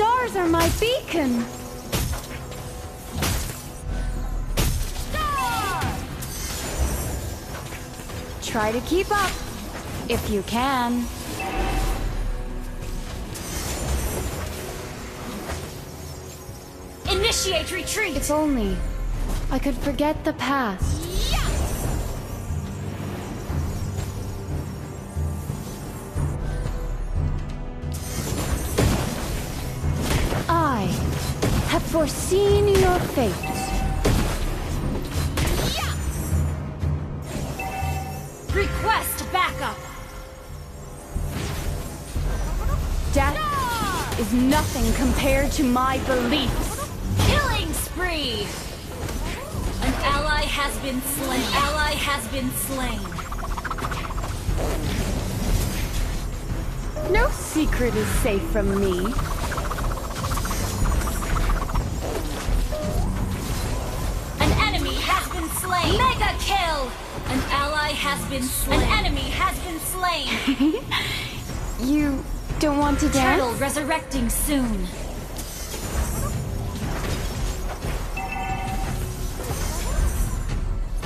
are my beacon. Try to keep up, if you can. Initiate retreat! It's only I could forget the past. Foreseen your fate. Request backup! Death is nothing compared to my beliefs. Killing spree! An ally has been slain. An ally has been slain. No secret is safe from me. Kill! An ally has been slain. An enemy has been slain. You don't want to dance? Turtle resurrecting soon.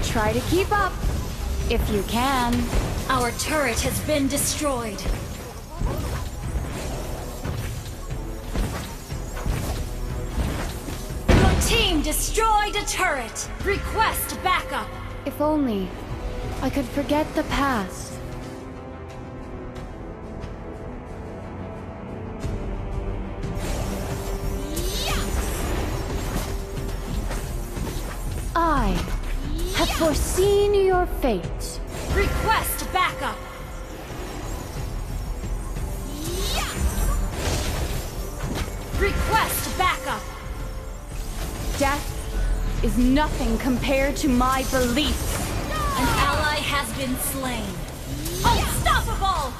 Try to keep up, if you can. Our turret has been destroyed. Your team destroyed a turret. Request backup. If only I could forget the past. I have foreseen your fate. Request backup. Request backup. Death is nothing compared to my beliefs. An ally has been slain. Unstoppable!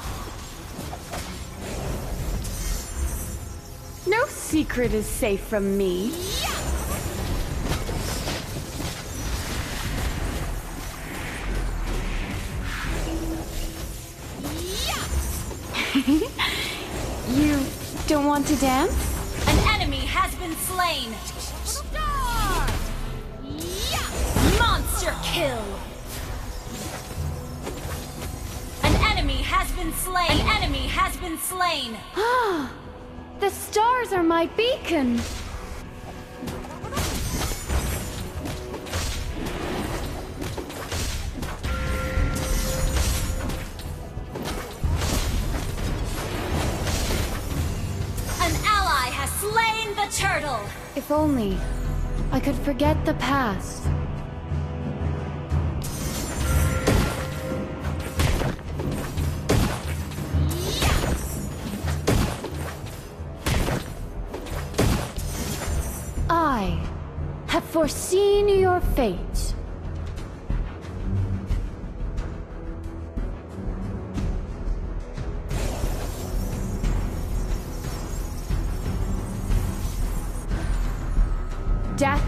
No secret is safe from me. you don't want to dance? An enemy has been slain. Monster kill. An enemy has been slain. An enemy has been slain. Ah, the stars are my beacon. An ally has slain the turtle. If only I could forget the past. Foreseen your fate. Death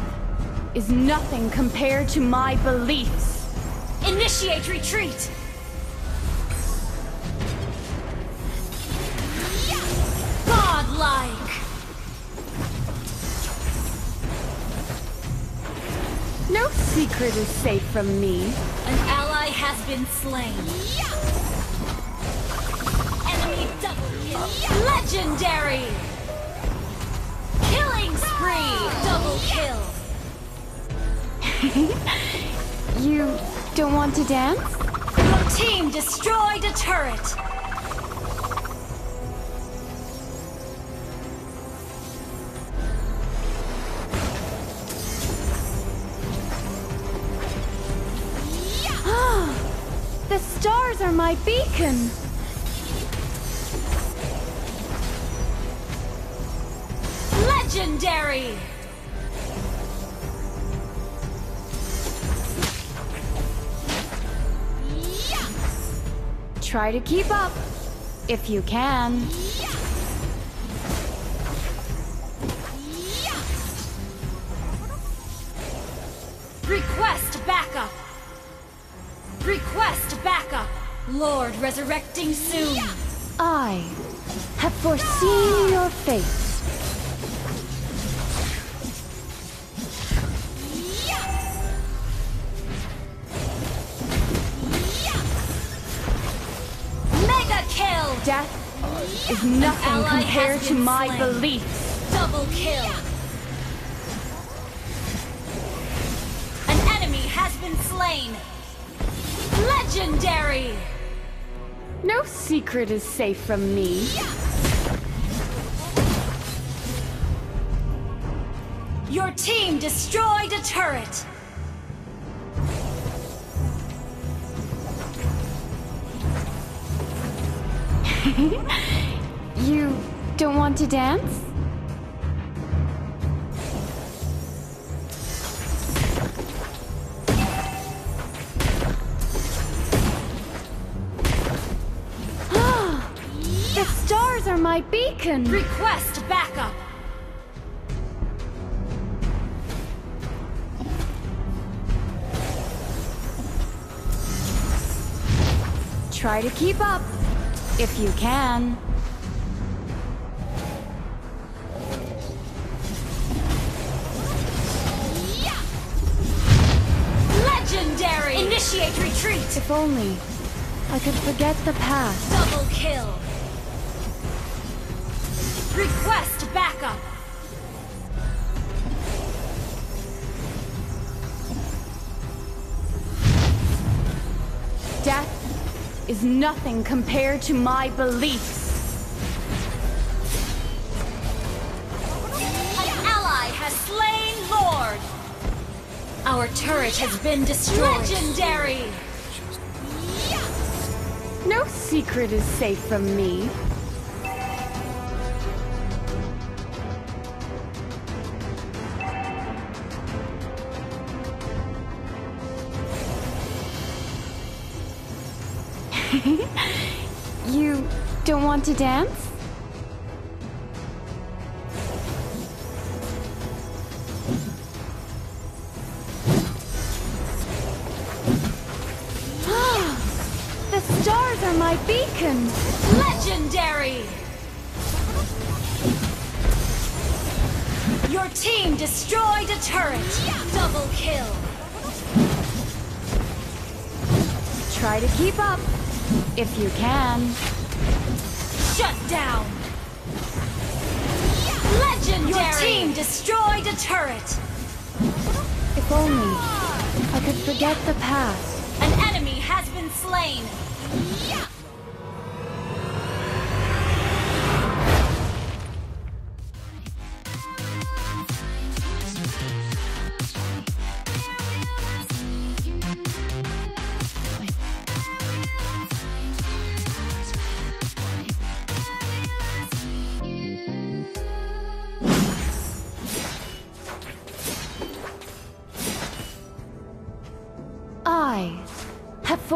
is nothing compared to my beliefs. Initiate retreat. Secret is safe from me. An ally has been slain. Enemy double kill. Legendary. Killing spree. Double kill. You don't want to dance? Your team destroyed a turret. Are my beacon. Legendary. Try to keep up, if you can. Request backup. Request backup. Lord resurrecting soon. I have foreseen your fate. Death is nothing compared to my slain. beliefs. Double kill. No secret is safe from me. Your team destroyed a turret. You don't want to dance? Stars are my beacon! Request backup. Try to keep up, if you can. Legendary. Initiate retreat. If only I could forget the past. Double kill. Backup. Death is nothing compared to my beliefs. An ally has slain Lord. Our turret has been destroyed. Legendary. No secret is safe from me. you don't want to dance? the stars are my beacon! Legendary. Your team destroyed a turret. Double kill. Try to keep up, if you can. Shut down. Legendary. Your team destroyed a turret. If only I could forget the past. An enemy has been slain. I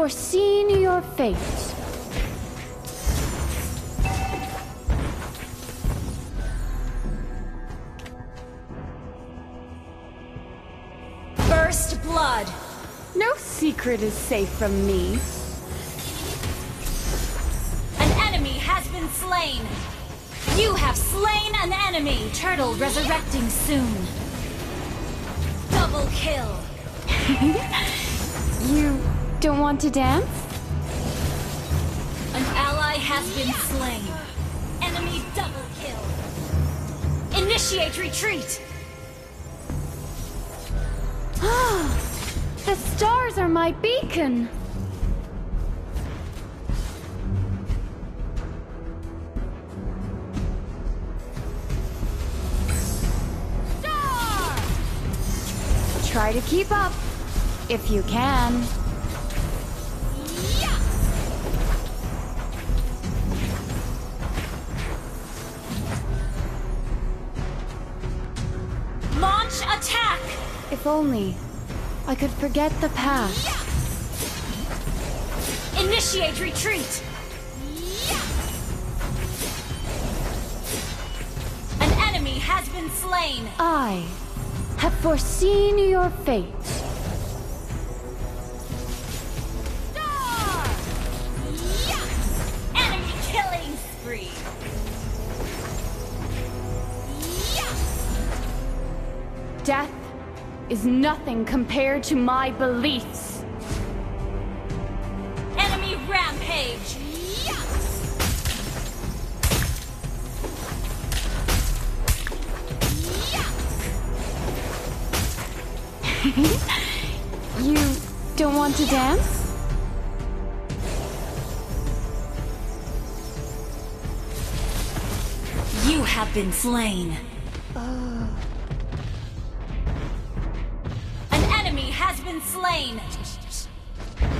foreseen your fate. First blood. No secret is safe from me. An enemy has been slain. You have slain an enemy. Turtle resurrecting soon. Double kill. You don't want to dance? An ally has been slain. Enemy double kill. Initiate retreat. Ah, the stars are my beacon. Star! Try to keep up, if you can. If only I could forget the past. Initiate retreat! An enemy has been slain! I have foreseen your fate. Star! Enemy killing spree! Death is nothing compared to my beliefs. Enemy rampage! you don't want to dance? You have been slain. Oh. Been slain.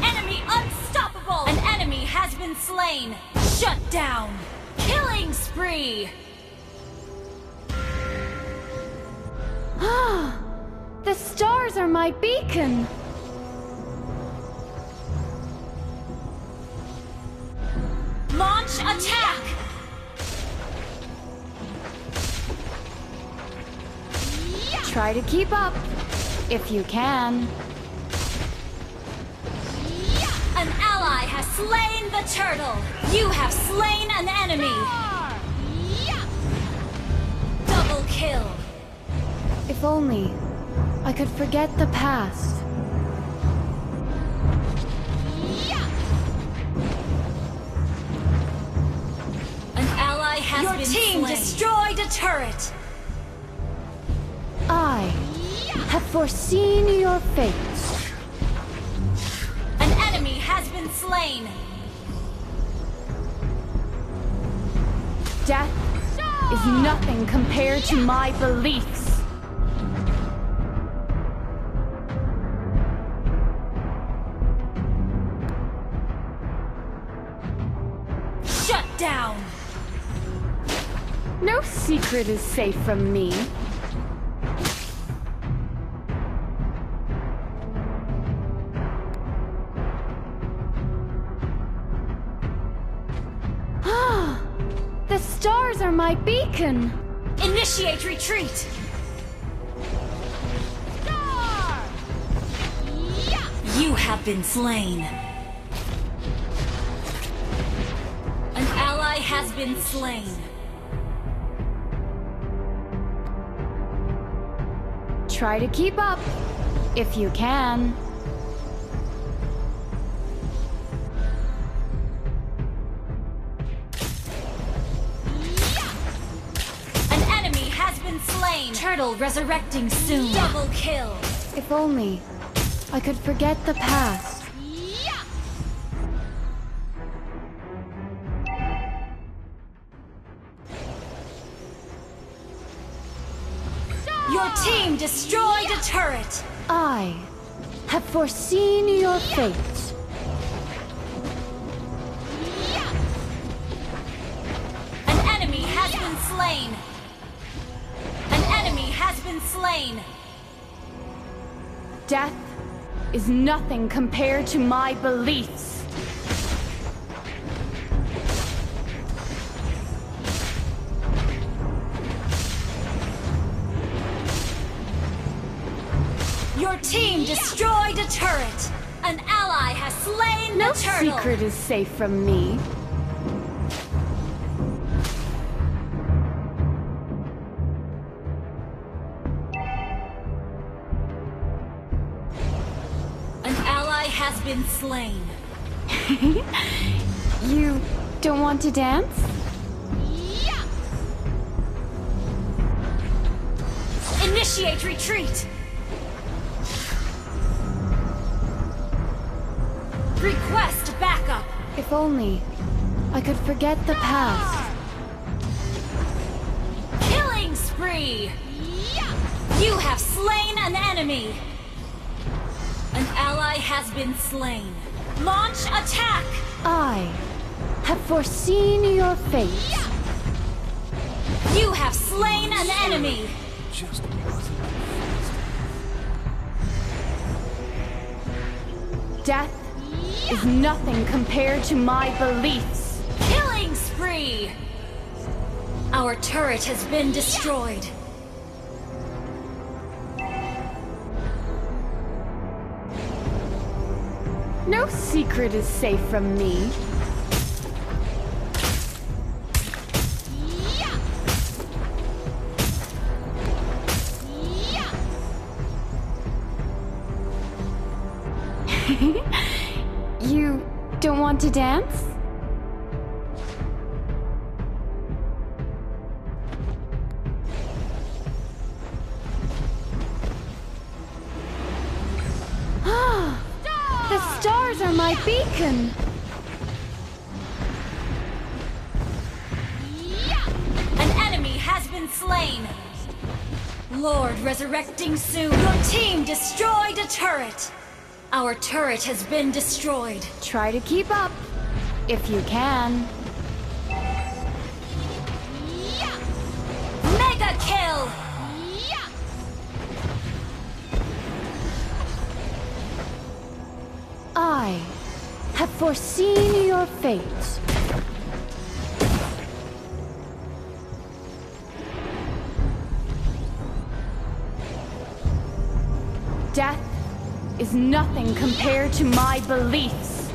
Enemy unstoppable. An enemy has been slain. Shut down. Killing spree. Ah, the stars are my beacon. Launch attack. Try to keep up, if you can. Slain the turtle. You have slain an enemy. Double kill. If only I could forget the past. An ally has Your been team slain. destroyed a turret. I have foreseen your fate. Been slain. Death is nothing compared to my beliefs. Shut down. No secret is safe from me. Initiate retreat. Star! You have been slain. An ally has been slain. Try to keep up, if you can. Slain. Resurrecting soon. Double kill. If only I could forget the past. Your team destroyed a turret. I have foreseen your fate. Slain. Death is nothing compared to my beliefs. Your team destroyed a turret. An ally has slain No the turtle. secret is safe from me. Slain. You don't want to dance? Initiate retreat. Request backup. If only I could forget the past. Killing spree. You have slain an enemy. An ally has been slain. Launch attack. I have foreseen your fate. You have slain an enemy. Just wasn't Death is nothing compared to my beliefs. Killing spree. Our turret has been destroyed. No secret is safe from me. you don't want to dance? The stars are my beacon. An enemy has been slain. Lord resurrecting soon. Your team destroyed a turret. Our turret has been destroyed. Try to keep up, if you can. Have foreseen your fate. Death is nothing compared to my beliefs.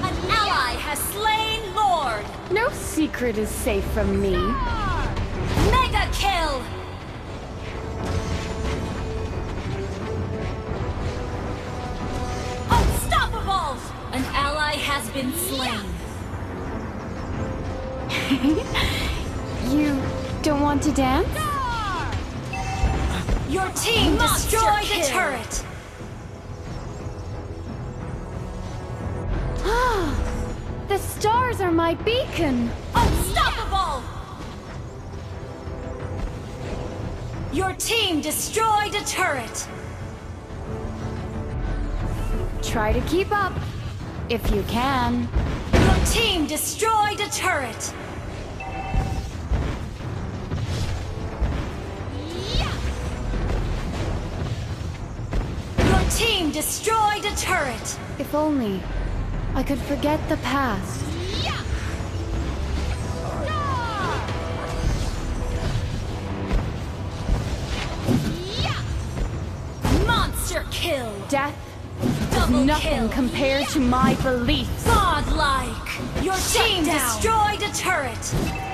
An ally has slain Lord. No secret is safe from me. Has been slain. You don't want to dance? Your team Monster destroyed kill. a turret. The stars are my beacon. Unstoppable! Your team destroyed a turret. Try to keep up, if you can. Your team destroyed a turret. Your team destroyed a turret. If only I could forget the past. Monster kill! Death Double nothing kill! compared to my beliefs. Godlike! Your team destroyed a turret.